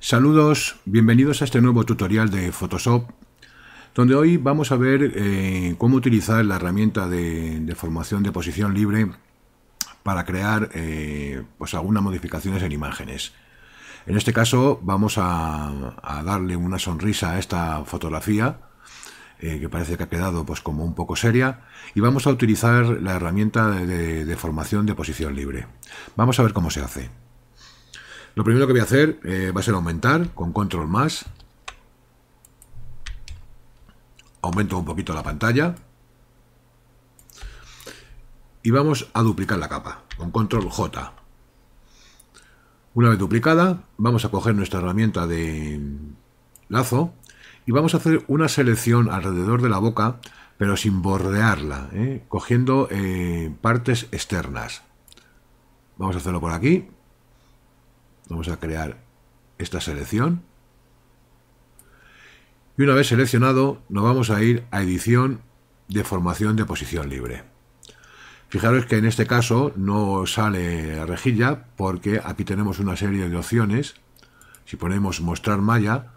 Saludos, bienvenidos a este nuevo tutorial de Photoshop, donde hoy vamos a ver eh, cómo utilizar la herramienta de, formación de posición libre para crear eh, pues algunas modificaciones en imágenes. En este caso vamos a, darle una sonrisa a esta fotografía, eh, que parece que ha quedado pues como un poco seria, y vamos a utilizar la herramienta de formación de posición libre. Vamos a ver cómo se hace. Lo primero que voy a hacer eh, va a ser aumentar con control más. Aumento un poquito la pantalla. Y vamos a duplicar la capa con control J. Una vez duplicada, vamos a coger nuestra herramienta de lazo y vamos a hacer una selección alrededor de la boca, pero sin bordearla, ¿eh? cogiendo eh, partes externas. Vamos a hacerlo por aquí. Vamos a crear esta selección. Y una vez seleccionado, nos vamos a ir a edición de formación de posición libre. Fijaros que en este caso no sale la rejilla porque aquí tenemos una serie de opciones. Si ponemos mostrar malla,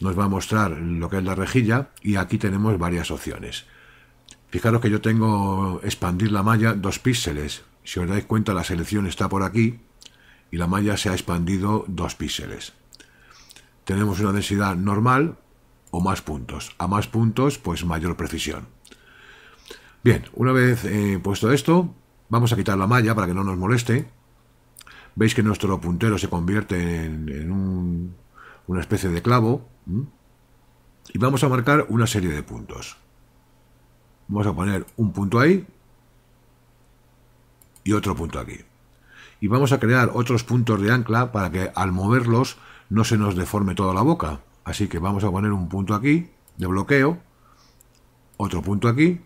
nos va a mostrar lo que es la rejilla y aquí tenemos varias opciones. Fijaros que yo tengo expandir la malla dos píxeles. Si os dais cuenta la selección está por aquí y la malla se ha expandido dos píxeles. Tenemos una densidad normal o más puntos. A más puntos, pues mayor precisión. Bien, una vez eh, puesto esto, vamos a quitar la malla para que no nos moleste. Veis que nuestro puntero se convierte en, una especie de clavo. Y vamos a marcar una serie de puntos. Vamos a poner un punto ahí y otro punto aquí y vamos a crear otros puntos de ancla para que al moverlos no se nos deforme toda la boca. Así que vamos a poner un punto aquí de bloqueo, otro punto aquí,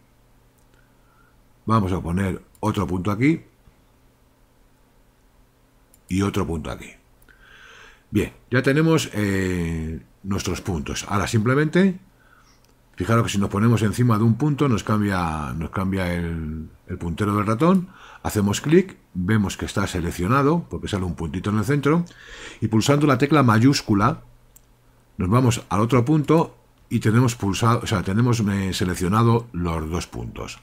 vamos a poner otro punto aquí y otro punto aquí. Bien, ya tenemos eh, nuestros puntos. Ahora simplemente, fijaros que si nos ponemos encima de un punto nos cambia, nos cambia el, el puntero del ratón Hacemos clic, vemos que está seleccionado, porque sale un puntito en el centro, y pulsando la tecla mayúscula, nos vamos al otro punto y tenemos pulsado, o sea, tenemos eh, seleccionado los dos puntos.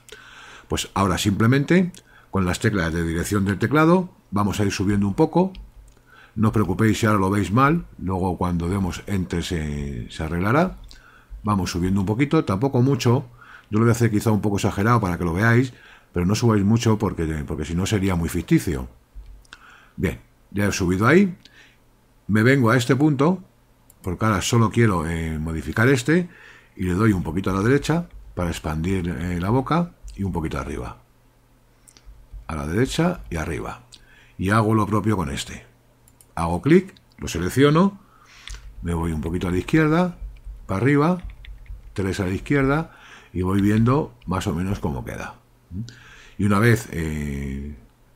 Pues ahora simplemente, con las teclas de dirección del teclado, vamos a ir subiendo un poco. No os preocupéis si ahora lo veis mal, luego cuando demos Enter se, se arreglará. Vamos subiendo un poquito, tampoco mucho. Yo lo voy a hacer quizá un poco exagerado para que lo veáis, pero no subáis mucho porque, porque si no sería muy ficticio. Bien, ya he subido ahí, me vengo a este punto, porque ahora solo quiero eh, modificar este, y le doy un poquito a la derecha para expandir eh, la boca y un poquito arriba. A la derecha y arriba. Y hago lo propio con este. Hago clic, lo selecciono, me voy un poquito a la izquierda, para arriba, tres a la izquierda, y voy viendo más o menos cómo queda. Y una vez eh,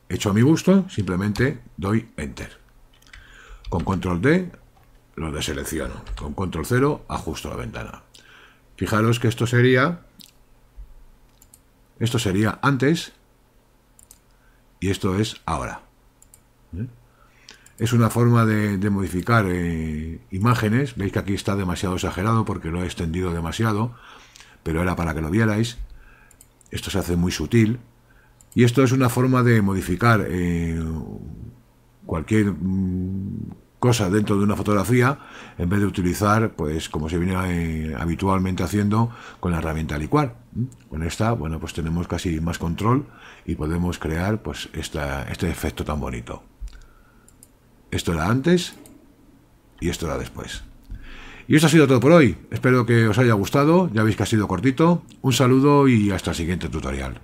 hecho a mi gusto, simplemente doy Enter. Con Control D lo deselecciono. Con Control 0 ajusto la ventana. Fijaros que esto sería... Esto sería antes y esto es ahora. ¿Eh? Es una forma de, modificar eh, imágenes. Veis que aquí está demasiado exagerado porque lo he extendido demasiado, pero era para que lo vierais. Esto se hace muy sutil. Y esto es una forma de modificar eh, cualquier mm, cosa dentro de una fotografía en vez de utilizar, pues como se viene eh, habitualmente haciendo con la herramienta licuar. Con esta, bueno, pues tenemos casi más control y podemos crear pues esta, este efecto tan bonito. Esto era antes y esto era después. Y esto ha sido todo por hoy. Espero que os haya gustado. Ya veis que ha sido cortito. Un saludo y hasta el siguiente tutorial.